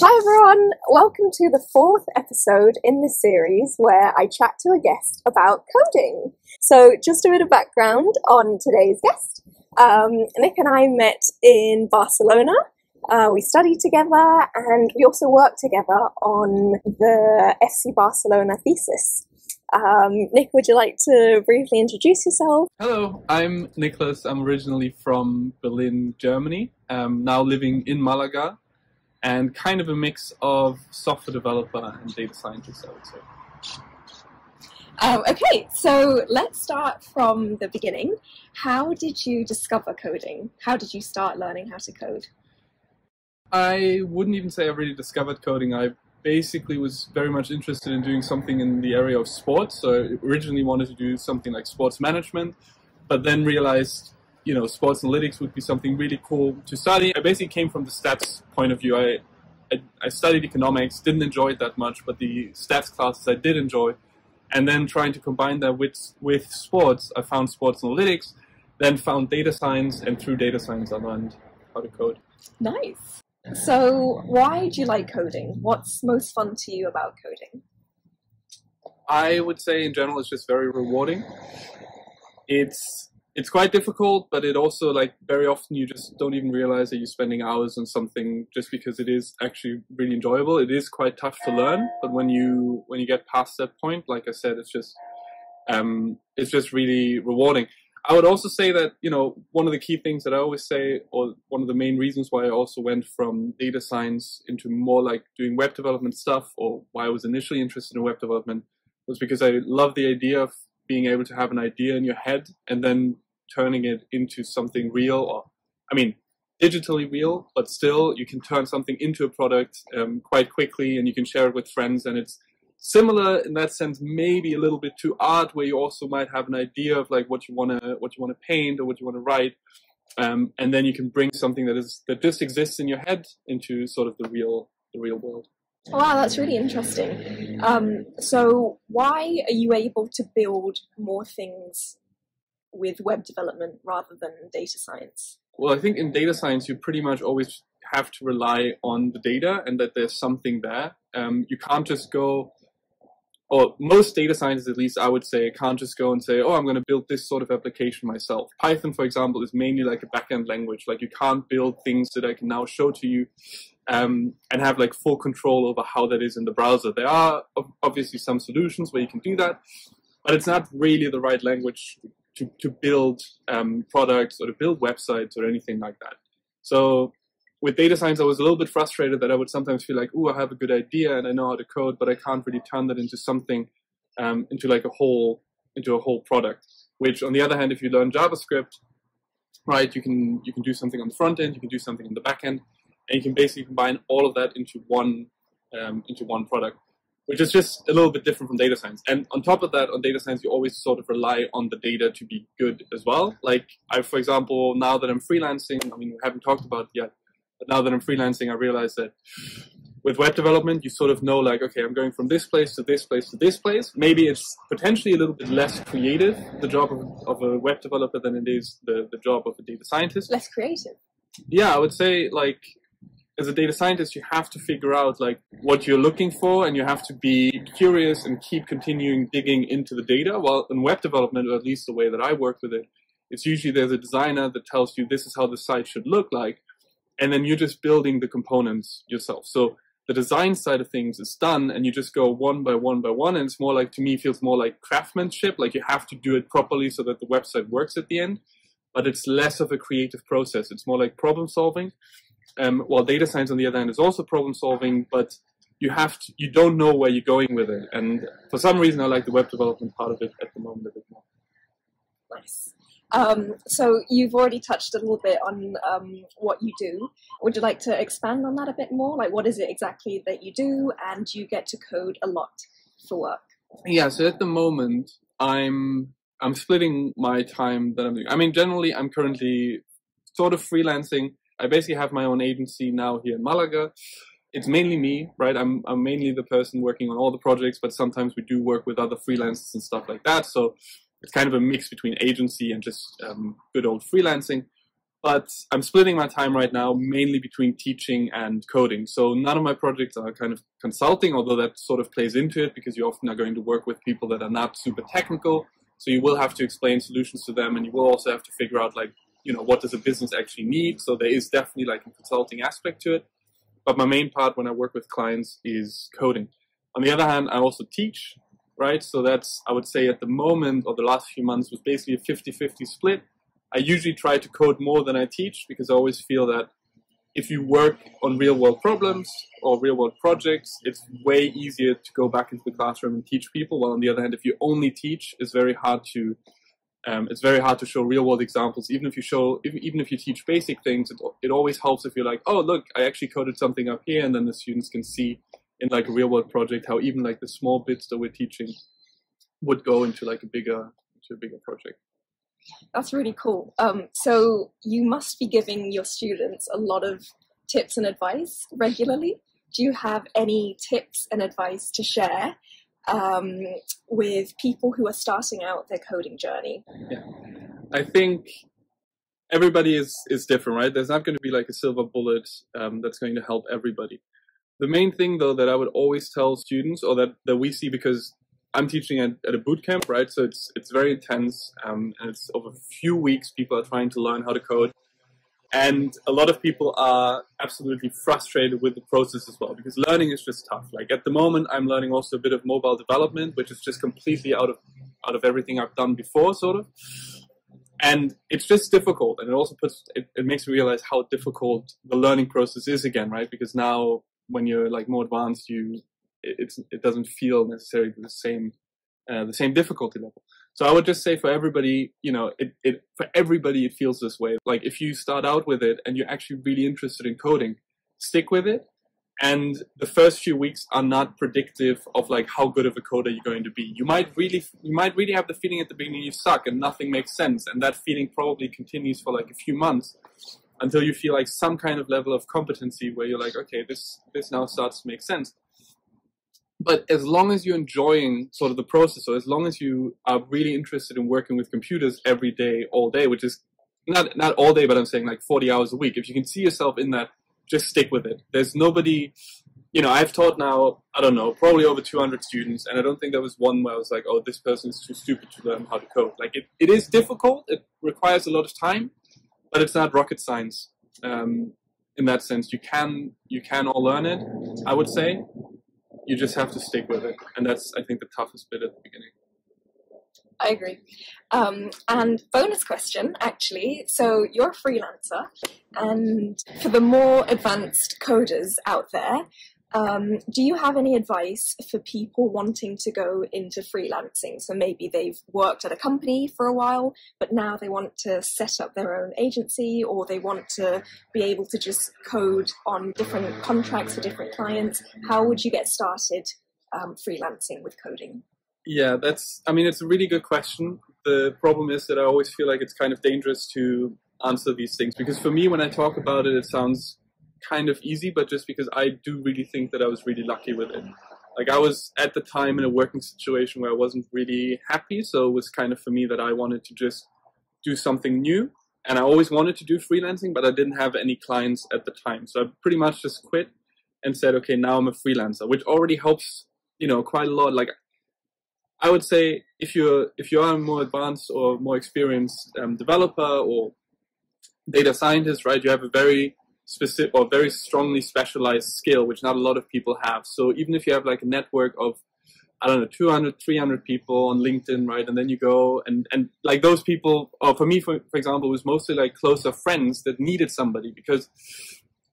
Hi everyone, welcome to the fourth episode in this series where I chat to a guest about coding. So, just a bit of background on today's guest. Um, Nick and I met in Barcelona. Uh, we studied together and we also worked together on the FC Barcelona thesis. Um, Nick, would you like to briefly introduce yourself? Hello, I'm Nicholas. I'm originally from Berlin, Germany. I'm now living in Malaga and kind of a mix of software developer and data scientist, I would say. Um, okay, so let's start from the beginning. How did you discover coding? How did you start learning how to code? I wouldn't even say I really discovered coding. I basically was very much interested in doing something in the area of sports. So I originally wanted to do something like sports management, but then realized you know, sports analytics would be something really cool to study. I basically came from the stats point of view. I, I, I studied economics, didn't enjoy it that much, but the stats classes I did enjoy. And then trying to combine that with, with sports, I found sports analytics, then found data science, and through data science, I learned how to code. Nice. So, why do you like coding? What's most fun to you about coding? I would say, in general, it's just very rewarding. It's it's quite difficult, but it also like very often you just don't even realize that you're spending hours on something just because it is actually really enjoyable. It is quite tough to learn, but when you when you get past that point, like I said, it's just um, it's just really rewarding. I would also say that you know one of the key things that I always say, or one of the main reasons why I also went from data science into more like doing web development stuff, or why I was initially interested in web development, was because I love the idea of being able to have an idea in your head and then turning it into something real or i mean digitally real but still you can turn something into a product um, quite quickly and you can share it with friends and it's similar in that sense maybe a little bit to art where you also might have an idea of like what you want to what you want to paint or what you want to write um, and then you can bring something that is that just exists in your head into sort of the real the real world Wow, that's really interesting. Um, so, why are you able to build more things with web development rather than data science? Well, I think in data science, you pretty much always have to rely on the data and that there's something there. Um, you can't just go, or most data scientists, at least I would say, can't just go and say, oh, I'm going to build this sort of application myself. Python, for example, is mainly like a backend language. Like you can't build things that I can now show to you um, and have like full control over how that is in the browser. There are obviously some solutions where you can do that, but it's not really the right language to, to build um, products or to build websites or anything like that. So with data science, I was a little bit frustrated that I would sometimes feel like, oh, I have a good idea and I know how to code, but I can't really turn that into something, um, into like a whole, into a whole product. Which, on the other hand, if you learn JavaScript, right, you can you can do something on the front end, you can do something on the back end, and you can basically combine all of that into one um, into one product, which is just a little bit different from data science. And on top of that, on data science, you always sort of rely on the data to be good as well. Like I, for example, now that I'm freelancing, I mean, we haven't talked about yet, but now that I'm freelancing, I realize that with web development, you sort of know like, okay, I'm going from this place to this place to this place. Maybe it's potentially a little bit less creative, the job of, of a web developer than it is the, the job of a data scientist. Less creative. Yeah, I would say like as a data scientist, you have to figure out like what you're looking for, and you have to be curious and keep continuing digging into the data. While in web development, or at least the way that I work with it, it's usually there's a designer that tells you this is how the site should look like, and then you're just building the components yourself. So the design side of things is done, and you just go one by one by one, and it's more like to me feels more like craftsmanship. Like you have to do it properly so that the website works at the end. But it's less of a creative process. It's more like problem solving um, while data science, on the other hand, is also problem solving, but you have to, you don't know where you're going with it. And for some reason, I like the web development part of it at the moment a bit more. Nice. Um, so you've already touched a little bit on um, what you do. Would you like to expand on that a bit more? Like, what is it exactly that you do, and you get to code a lot for work? Yeah. So at the moment, I'm I'm splitting my time that I'm doing. I mean, generally, I'm currently sort of freelancing I basically have my own agency now here in Malaga. It's mainly me, right? I'm, I'm mainly the person working on all the projects, but sometimes we do work with other freelancers and stuff like that. So it's kind of a mix between agency and just um, good old freelancing. but I'm splitting my time right now mainly between teaching and coding. So none of my projects are kind of consulting, although that sort of plays into it because you often are going to work with people that are not super technical. So you will have to explain solutions to them and you will also have to figure out like, you know, what does a business actually need? So there is definitely like a consulting aspect to it. But my main part when I work with clients is coding. On the other hand, I also teach, right? So that's, I would say at the moment or the last few months was basically a 50-50 split I usually try to code more than I teach because I always feel that if you work on real world problems or real world projects, it's way easier to go back into the classroom and teach people. While on the other hand, if you only teach, it's very hard to um, it's very hard to show real world examples. Even if you show, even if you teach basic things, it, it always helps if you're like, oh look, I actually coded something up here, and then the students can see in like a real world project how even like the small bits that we're teaching would go into like a bigger into a bigger project. That's really cool. Um, so you must be giving your students a lot of tips and advice regularly. Do you have any tips and advice to share um, with people who are starting out their coding journey? Yeah. I think everybody is, is different, right? There's not going to be like a silver bullet um, that's going to help everybody. The main thing, though, that I would always tell students, or that, that we see because I'm teaching at, at a boot camp, right? So it's it's very intense, um, and it's over a few weeks. People are trying to learn how to code, and a lot of people are absolutely frustrated with the process as well because learning is just tough. Like at the moment, I'm learning also a bit of mobile development, which is just completely out of out of everything I've done before, sort of. And it's just difficult, and it also puts it, it makes me realize how difficult the learning process is again, right? Because now when you're like more advanced, you it's it doesn't feel necessarily the same uh, the same difficulty level. So I would just say for everybody, you know, it, it for everybody it feels this way. Like if you start out with it and you're actually really interested in coding, stick with it. And the first few weeks are not predictive of like how good of a coder you're going to be. You might really you might really have the feeling at the beginning you suck and nothing makes sense, and that feeling probably continues for like a few months until you feel like some kind of level of competency where you're like, okay, this this now starts to make sense but as long as you're enjoying sort of the process, or as long as you are really interested in working with computers every day, all day, which is not not all day, but I'm saying like 40 hours a week. If you can see yourself in that, just stick with it. There's nobody, you know, I've taught now, I don't know, probably over 200 students, and I don't think there was one where I was like, oh, this person is too stupid to learn how to code. Like it, it is difficult. It requires a lot of time, but it's not rocket science. Um, in that sense, you can you can all learn it. I would say, you just have to stick with it, and that's I think the toughest bit at the beginning. I agree. Um, and bonus question, actually. So you're a freelancer, and for the more advanced coders out there, um, do you have any advice for people wanting to go into freelancing? So maybe they've worked at a company for a while, but now they want to set up their own agency or they want to be able to just code on different contracts for different clients. How would you get started um, freelancing with coding? Yeah, that's, I mean, it's a really good question. The problem is that I always feel like it's kind of dangerous to answer these things because for me, when I talk about it, it sounds kind of easy, but just because I do really think that I was really lucky with it. Like I was at the time in a working situation where I wasn't really happy, so it was kind of for me that I wanted to just do something new. And I always wanted to do freelancing, but I didn't have any clients at the time. So I pretty much just quit and said, okay, now I'm a freelancer, which already helps, you know, quite a lot. Like I would say if you're if you are a more advanced or more experienced um, developer or data scientist, right, you have a very specific or very strongly specialized skill, which not a lot of people have. So even if you have like a network of, I don't know, 200, 300 people on LinkedIn, right? And then you go and, and like those people, or for me, for, for example, was mostly like closer friends that needed somebody because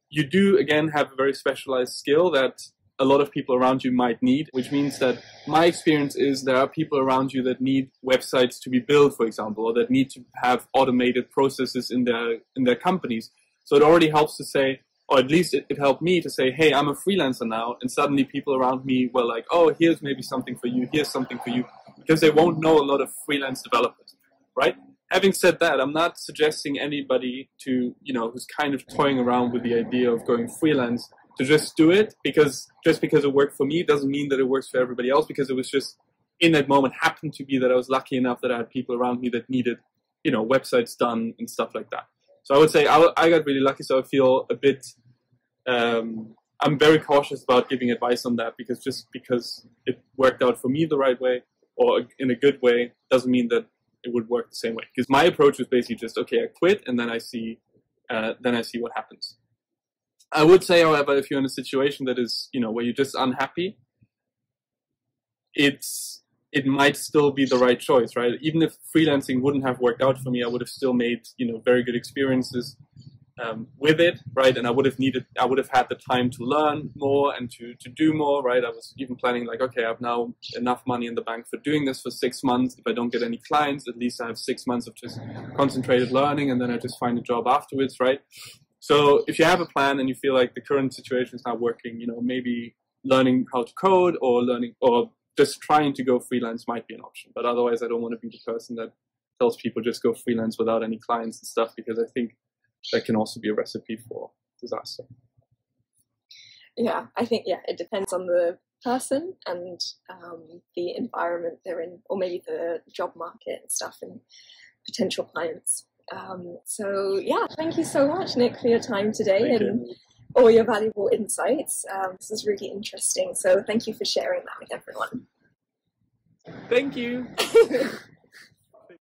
you do again have a very specialized skill that a lot of people around you might need, which means that my experience is there are people around you that need websites to be built, for example, or that need to have automated processes in their in their companies. So it already helps to say, or at least it, it, helped me to say, hey, I'm a freelancer now. And suddenly people around me were like, oh, here's maybe something for you, here's something for you, because they won't know a lot of freelance developers, right? Having said that, I'm not suggesting anybody to, you know, who's kind of toying around with the idea of going freelance to just do it because just because it worked for me doesn't mean that it works for everybody else because it was just in that moment happened to be that I was lucky enough that I had people around me that needed, you know, websites done and stuff like that. So I would say I, I got really lucky. So I feel a bit. Um, I'm very cautious about giving advice on that because just because it worked out for me the right way or in a good way doesn't mean that it would work the same way. Because my approach was basically just okay, I quit and then I see, uh, then I see what happens. I would say, however, if you're in a situation that is, you know, where you're just unhappy, it's it might still be the right choice, right? Even if freelancing wouldn't have worked out for me, I would have still made, you know, very good experiences um, with it, right? And I would have needed, I would have had the time to learn more and to, to do more, right? I was even planning like, okay, I have now enough money in the bank for doing this for six months. If I don't get any clients, at least I have six months of just concentrated learning and then I just find a job afterwards, right? So if you have a plan and you feel like the current situation is not working, you know, maybe learning how to code or learning or just trying to go freelance might be an option. But otherwise, I don't want to be the person that tells people just go freelance without any clients and stuff because I think that can also be a recipe for disaster. Yeah, I think yeah, it depends on the person and um, the environment they're in, or maybe the job market and stuff, and potential clients. Um, so yeah, thank you so much, Nick, for your time today Thank and you. All your valuable insights. Um, this is really interesting. So thank you for sharing that with everyone. Thank you.